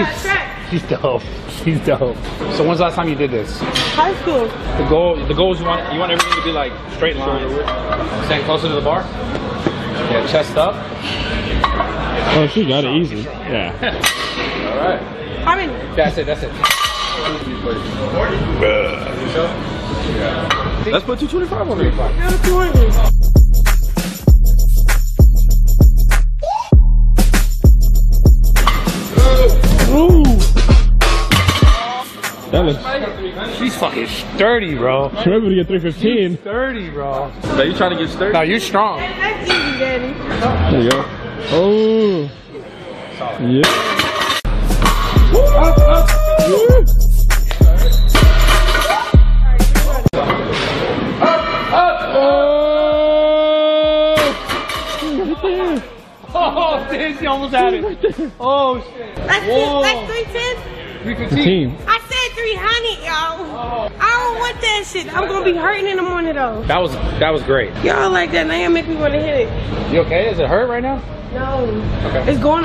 She's dope. She's dope. So when's the last time you did this? High school. The goal, the goal is you want you want everything to be like straight lines. Stand closer to the bar. Yeah, chest up. Oh, she got it easy. Yeah. All right. How many? That's it. That's it. Let's put 225 on it. That looks. She's fucking sturdy, bro. She might to get 315. She's sturdy, bro. Now you trying to get sturdy? No, you're strong. That's easy, Daddy. There you go. Oh. Yeah. Up, up. Up. Oh. Right almost had it. Oh, shit. That's, Whoa. that's 315. 315. 300, y'all. I don't want that shit. I'm gonna be hurting in the morning though. That was that was great. Y'all like that now, make me wanna hit it. You okay? Is it hurt right now? No. Okay. It's going